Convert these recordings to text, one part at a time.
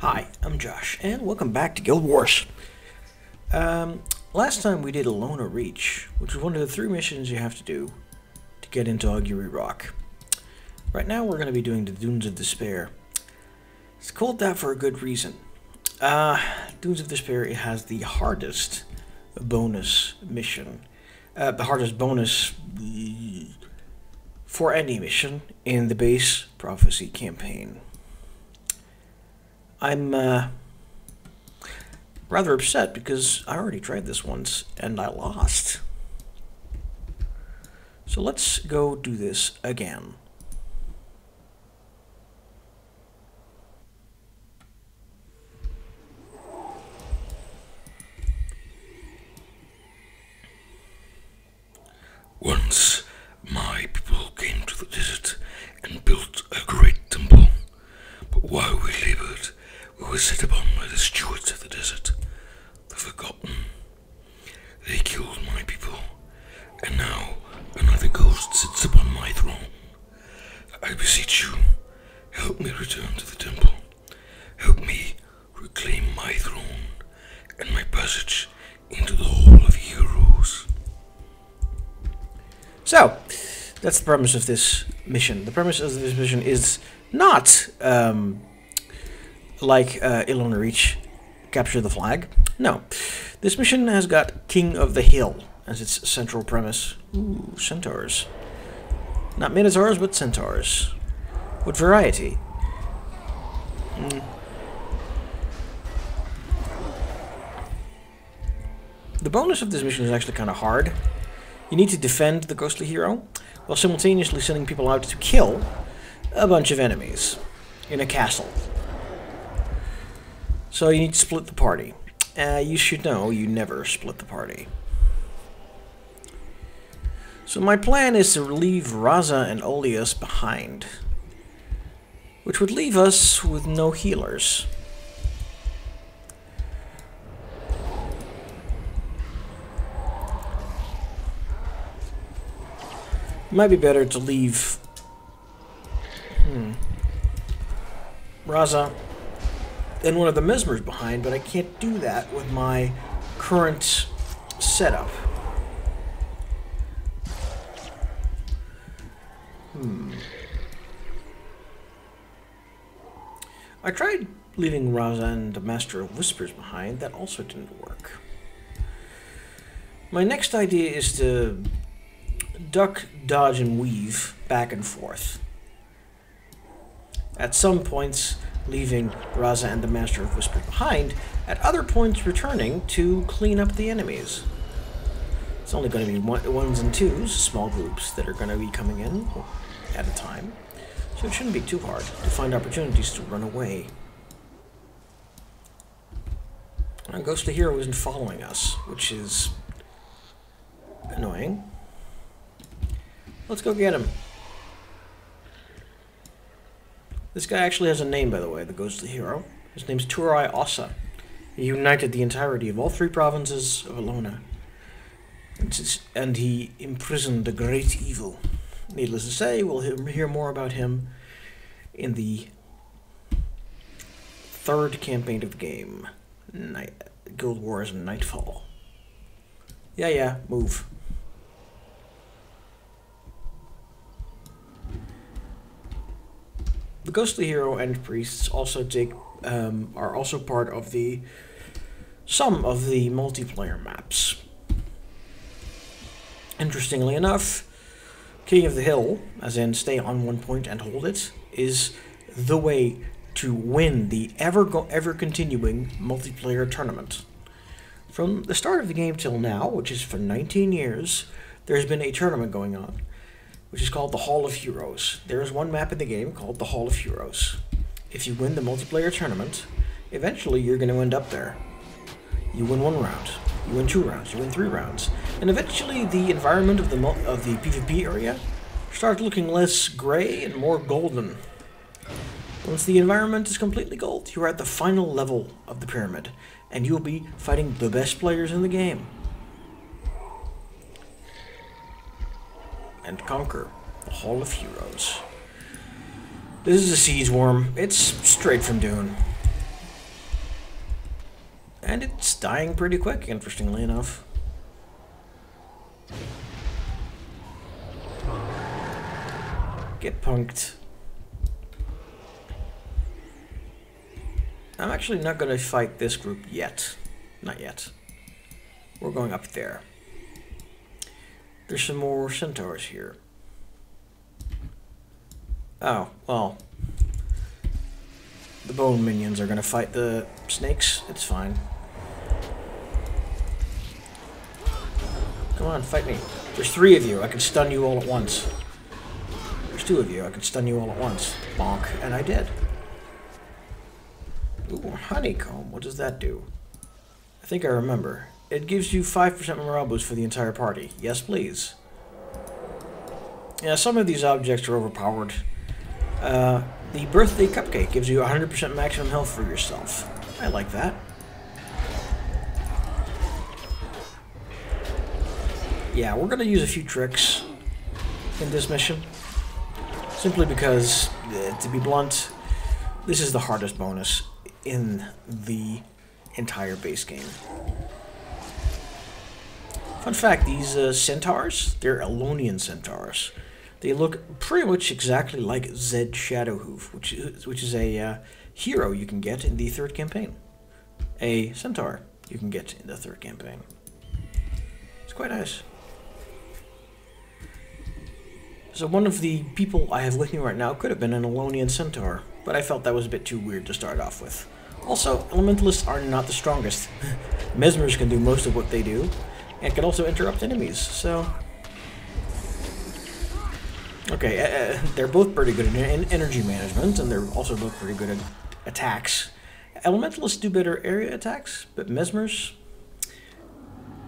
Hi, I'm Josh, and welcome back to Guild Wars. Um, last time we did Elona Reach, which was one of the three missions you have to do to get into Augury Rock. Right now we're going to be doing the Dunes of Despair. It's called that for a good reason. Uh, Dunes of Despair it has the hardest bonus mission. Uh, the hardest bonus for any mission in the base prophecy campaign. I'm uh, rather upset because I already tried this once and I lost. So let's go do this again. Once So, that's the premise of this mission. The premise of this mission is not um, like uh, Elona Reach, capture the flag. No, this mission has got King of the Hill as its central premise. Ooh, centaurs. Not minotaurs, but centaurs. What variety? Mm. The bonus of this mission is actually kind of hard. You need to defend the ghostly hero, while simultaneously sending people out to kill a bunch of enemies in a castle. So you need to split the party. Uh, you should know you never split the party. So my plan is to leave Razah and Olias behind, which would leave us with no healers. Might be better to leave hmm, Razah and one of the Mesmers behind, but I can't do that with my current setup. Hmm. I tried leaving Razah and the Master of Whispers behind. That also didn't work. My next idea is to duck, dodge, and weave back and forth. At some points, leaving Razah and the Master of Whisper behind, at other points returning to clean up the enemies. It's only going to be one, ones and twos, small groups, that are going to be coming in at a time. So it shouldn't be too hard to find opportunities to run away. Our Ghostly Hero isn't following us, which is annoying. Let's go get him. This guy actually has a name, by the way, the Ghostly Hero. His name's Turai Ossa. He united the entirety of all three provinces of Elona. And he imprisoned the great evil. Needless to say, we'll hear more about him in the third campaign of the game, Night Guild Wars Nightfall. Yeah, yeah, move. The Ghostly Hero and Priests also take um, are also part of the some of the multiplayer maps. Interestingly enough, King of the Hill, as in stay on one point and hold it, is the way to win the ever go ever continuing multiplayer tournament. From the start of the game till now, which is for 19 years, there's been a tournament going on which is called the Hall of Heroes. There is one map in the game called the Hall of Heroes. If you win the multiplayer tournament, eventually you're going to end up there. You win one round, you win two rounds, you win three rounds, and eventually the environment of the of the PvP area starts looking less gray and more golden. Once the environment is completely gold, you're at the final level of the pyramid, and you'll be fighting the best players in the game. And conquer the Hall of Heroes. This is a siege worm. It's straight from Dune. And it's dying pretty quick, interestingly enough. Get punked. I'm actually not going to fight this group yet. Not yet. We're going up there. There's some more centaurs here. Oh, well. The bone minions are going to fight the snakes. It's fine. Come on, fight me. There's three of you. I can stun you all at once. There's two of you. I can stun you all at once. Bonk. And I did. Ooh, honeycomb. What does that do? I think I remember. It gives you 5% morale boost for the entire party. Yes, please. Yeah, some of these objects are overpowered. Uh, the birthday cupcake gives you 100% maximum health for yourself. I like that. Yeah, we're going to use a few tricks in this mission. Simply because, uh, to be blunt, this is the hardest bonus in the entire base game. Fun fact, these uh, centaurs, they're Elonian centaurs. They look pretty much exactly like Zhed Shadowhoof, which is, which is a uh, hero you can get in the third campaign. A centaur you can get in the third campaign. It's quite nice. So one of the people I have with me right now could have been an Elonian centaur, but I felt that was a bit too weird to start off with. Also, elementalists are not the strongest. Mesmers can do most of what they do, and can also interrupt enemies, so... Okay, uh, uh they're both pretty good in energy management, and they're also both pretty good at attacks. Elementalists do better area attacks, but Mesmers,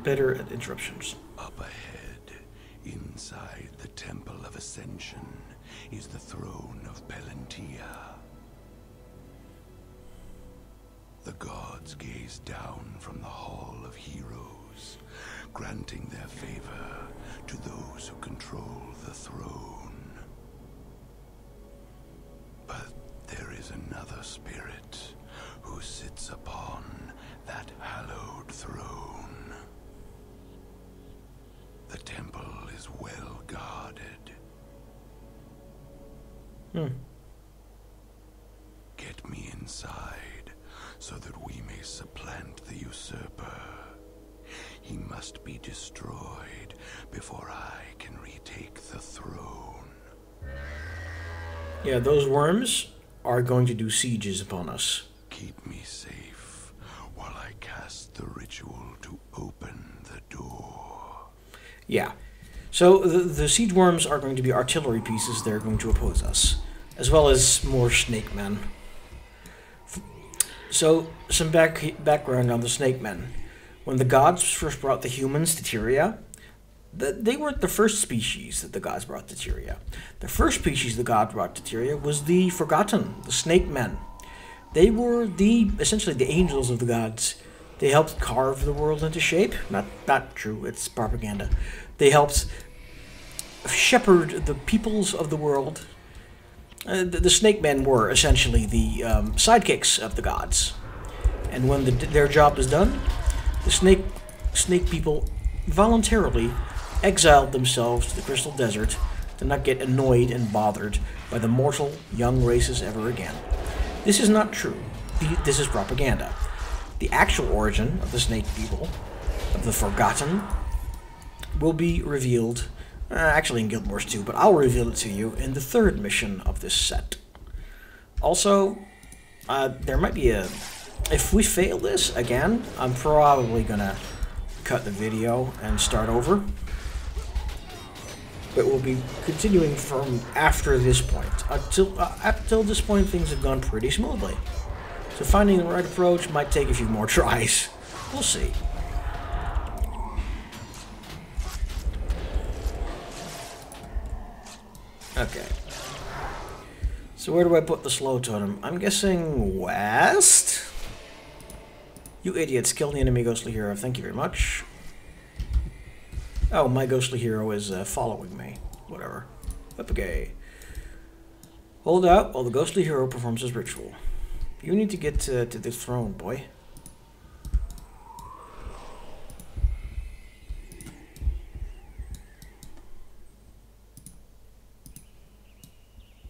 better at interruptions. Up ahead, inside the Temple of Ascension, is the throne of Palantir. The gods gaze down from the Hall of Heroes, granting their favor to those who control the throne. But there is another spirit who sits upon that hallowed throne. The temple is well guarded. Hmm. Get me inside so that we may supplant the usurper. Must be destroyed before I can retake the throne. Yeah, those worms are going to do sieges upon us. Keep me safe while I cast the ritual to open the door. Yeah. So the, the siege worms are going to be artillery pieces that are going to oppose us, as well as more snake men. So, some back background on the Snake Men. When the gods first brought the humans to Tyria, the, they weren't the first species that the gods brought to Tyria. The first species the god brought to Tyria was the Forgotten, the Snake Men. They were the essentially the angels of the gods. They helped carve the world into shape. Not not true. It's propaganda. They helped shepherd the peoples of the world uh, the, the snake men were essentially the um, sidekicks of the gods. And when the, their job was done, the snake, snake people voluntarily exiled themselves to the Crystal Desert to not get annoyed and bothered by the mortal young races ever again. This is not true. This is propaganda. The actual origin of the snake people, of the Forgotten, will be revealed uh, actually in Guild Wars 2, but I'll reveal it to you in the third mission of this set. Also, uh, there might be a... If we fail this again, I'm probably gonna cut the video and start over. But we'll be continuing from after this point. Until, uh, up till this point, things have gone pretty smoothly. So finding the right approach might take a few more tries. We'll see. Okay. So where do I put the slow totem? I'm guessing west? You idiots, kill the enemy ghostly hero. Thank you very much. Oh, my ghostly hero is uh, following me. Whatever. Okay. Hold out while the ghostly hero performs his ritual. You need to get to, to the throne, boy.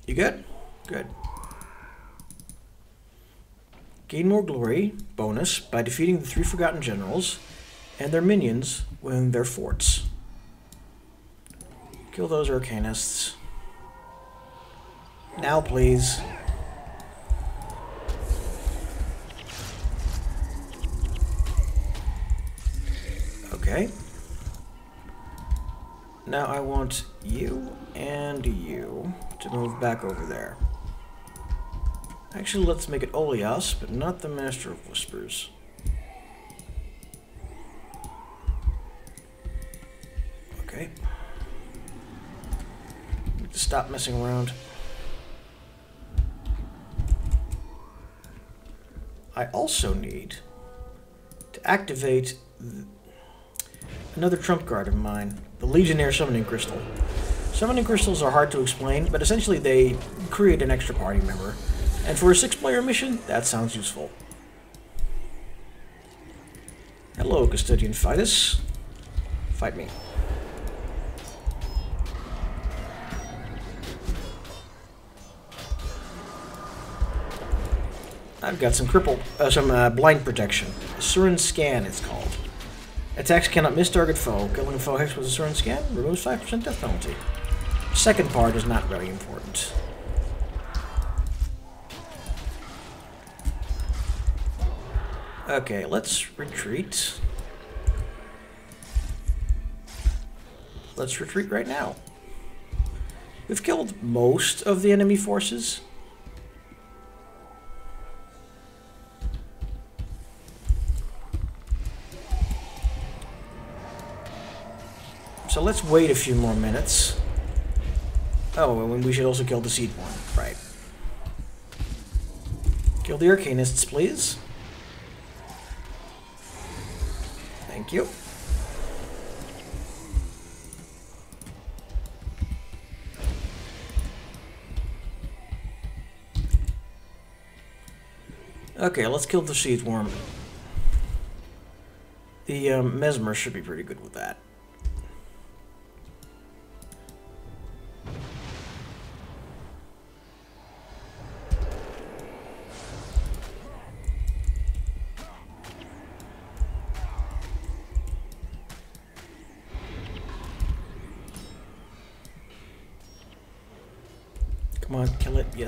You good? Good. Gain more glory, bonus, by defeating the three forgotten generals and their minions within their forts. Kill those arcanists. Now, please. Okay. Now I want you and you to move back over there. Actually, let's make it Olias, but not the Master of Whispers. Okay. Stop messing around. I also need to activate another trump card of mine, the Legionnaire Summoning Crystal. Summoning crystals are hard to explain, but essentially they create an extra party member. And for a six-player mission, that sounds useful. Hello, Custodian Fidus. Fight me. I've got some cripple, uh, some uh, blind protection. Surin Scan, it's called. Attacks cannot miss target foe. Killing foe hex with a Surin Scan removes 5% death penalty. Second part is not very important. Okay, let's retreat. Let's retreat right now. We've killed most of the enemy forces. So let's wait a few more minutes. Oh, and we should also kill the seed one. Right. Kill the Arcanists, please. Thank you. Okay, let's kill the seed worm. The um, mesmer should be pretty good with that.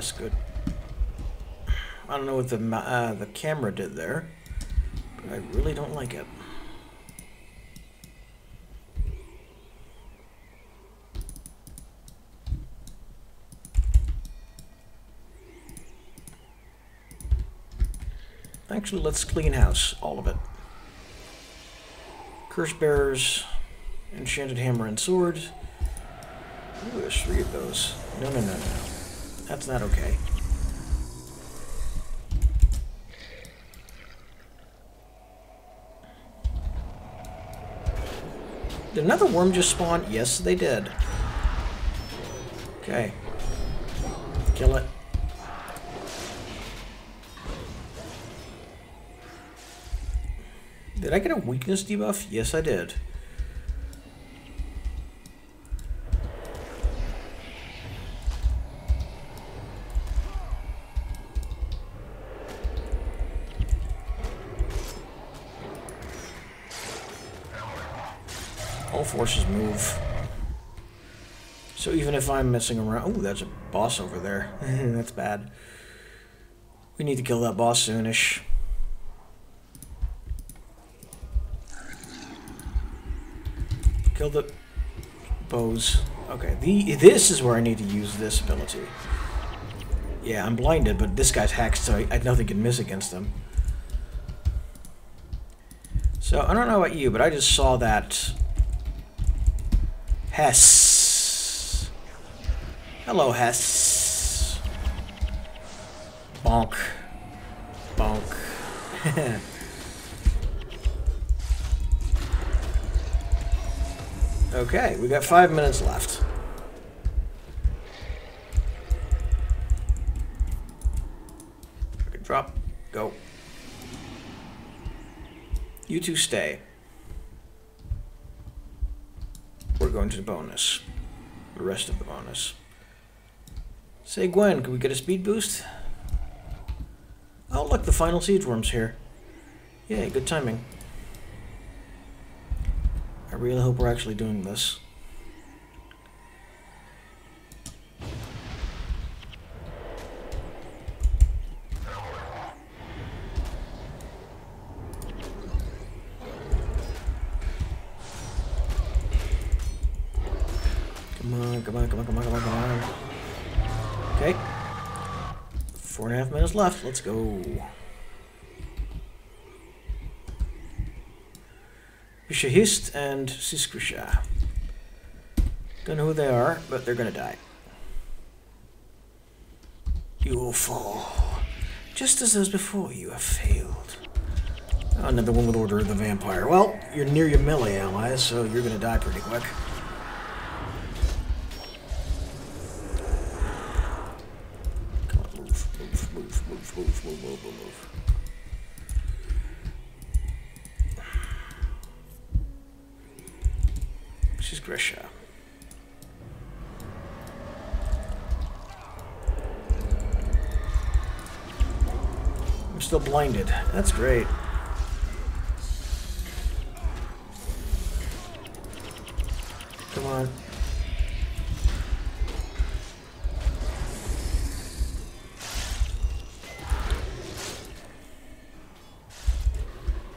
Yes, good. I don't know what the uh, the camera did there, but I really don't like it. Actually, let's clean house, all of it. Curse bearers, enchanted hammer and sword. Ooh, there's three of those. No, no, no, no. That's not okay. Did another worm just spawn? Yes, they did. Okay. Kill it. Did I get a weakness debuff? Yes, I did. All forces move. So even if I'm messing around... Oh, that's a boss over there. that's bad. We need to kill that boss soonish. Kill the bows. Okay, the this is where I need to use this ability. Yeah, I'm blinded, but this guy's hacked, so I, I nothing can miss against him. So, I don't know about you, but I just saw that... Hess. Hello, Hess. Bonk. Bonk. okay, we got five minutes left. Drop. Go. You two stay. We're going to the bonus. The rest of the bonus. Say, Gwen, can we get a speed boost? Oh, look, the final siege worm's here. Yay, good timing. I really hope we're actually doing this. Minutes left. Let's go. Bishahist and Siskrisha. Don't know who they are, but they're gonna die. You will fall. Just as those before you have failed. Another one with Order of the Vampire. Well, you're near your melee allies, so you're gonna die pretty quick. That's great. Come on.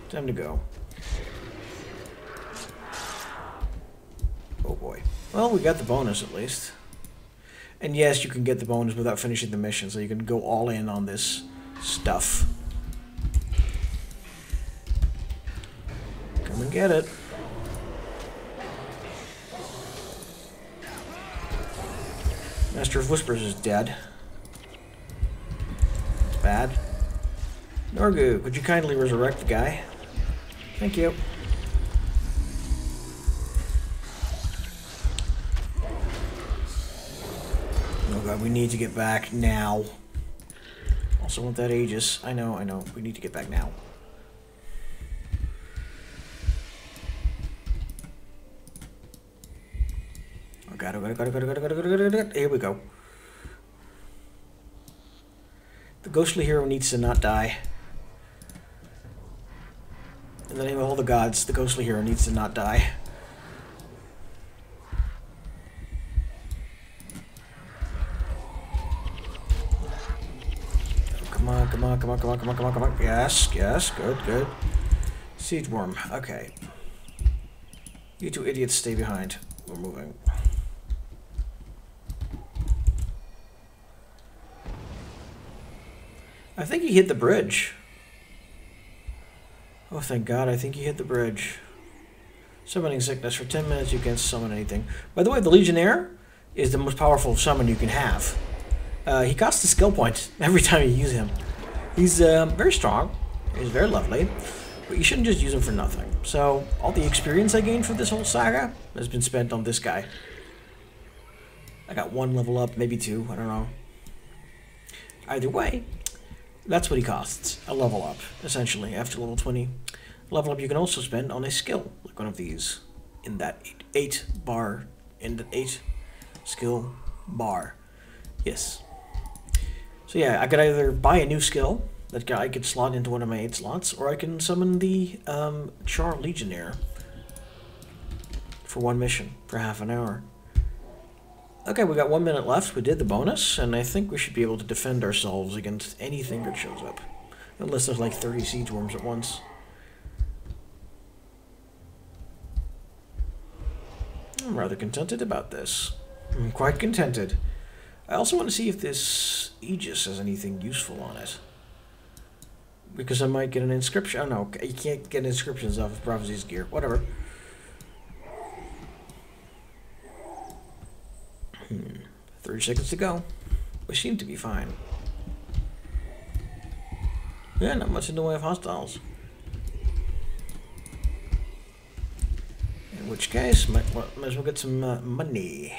Time to go. Oh boy. Well, we got the bonus at least. And yes, you can get the bonus without finishing the mission, so you can go all in on this stuff. Get it. Master of Whispers is dead. Bad. Norgu, could you kindly resurrect the guy? Thank you. Oh god, we need to get back now. Also want that Aegis. I know, I know. We need to get back now. God, oh god, oh god, oh god, oh god. Here we go. The ghostly hero needs to not die. In the name of all the gods, the ghostly hero needs to not die. Come on, come on, come on, come on, come on, come on, come on. Yes, yes, good, good. Siege worm, okay. You two idiots stay behind. We're moving. I think he hit the bridge. Oh, thank God, I think he hit the bridge. Summoning sickness. For 10 minutes, you can't summon anything. By the way, the Legionnaire is the most powerful summon you can have. Uh, he costs a skill point every time you use him. He's um, very strong. He's very lovely. But you shouldn't just use him for nothing. So, all the experience I gained for this whole saga has been spent on this guy. I got one level up, maybe two, I don't know. Either way, that's what he costs. A level up, essentially, after level 20. Level up you can also spend on a skill, like one of these, in that 8, eight bar, in the 8 skill bar. Yes. So yeah, I could either buy a new skill that I could slot into one of my 8 slots, or I can summon the um, Char Legionnaire for one mission, for half an hour. Okay, we got one minute left. We did the bonus, and I think we should be able to defend ourselves against anything that shows up. Unless there's like 30 siege worms at once. I'm rather contented about this. I'm quite contented. I also want to see if this Aegis has anything useful on it. Because I might get an inscription. Oh no, you can't get inscriptions off of Prophecy's gear. Whatever. Hmm. 30 seconds to go. We seem to be fine. Yeah, not much in the way of hostiles. In which case, might, might as well get some uh, money.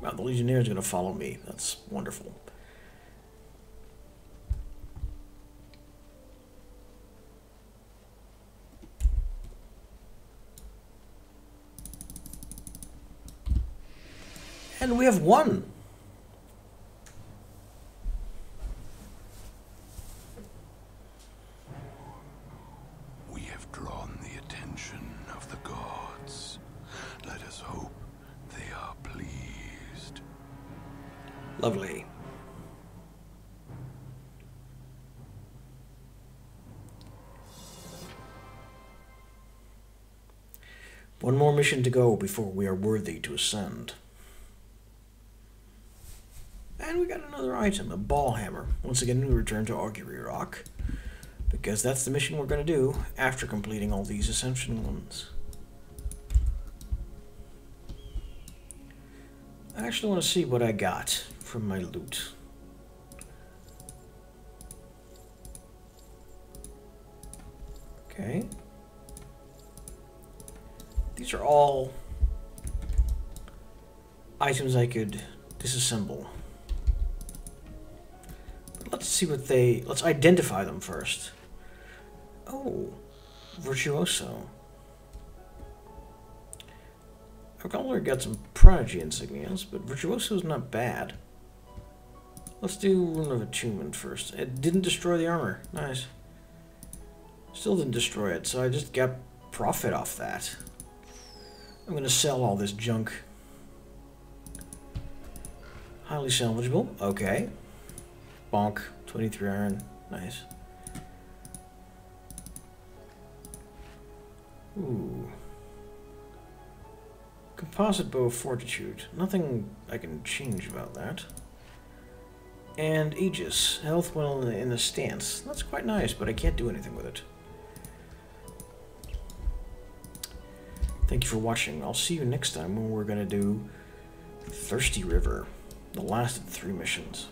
Wow, the Legionnaire is going to follow me. That's wonderful. And we have won. We have drawn the attention of the gods. Let us hope they are pleased. Lovely. One more mission to go before we are worthy to ascend. And got another item, ball hammer. Once again, we return to Augury Rock. Because that's the mission we're going to do after completing all these Ascension ones. I actually want to see what I got from my loot. Okay. These are all items I could disassemble. Let's see what they... Let's identify them first. Oh, Virtuoso. I've already got some Prodigy insignias, but Virtuoso is not bad. Let's do Rune of Attunement first. It didn't destroy the armor. Nice. Still didn't destroy it, so I just got profit off that. I'm going to sell all this junk. Highly salvageable. Okay. Bonk. 23 iron. Nice. Ooh. Composite bow fortitude. Nothing I can change about that. And Aegis. Health the, in the stance. That's quite nice, but I can't do anything with it. Thank you for watching. I'll see you next time when we're going to do Thirsty River, the last of the three missions.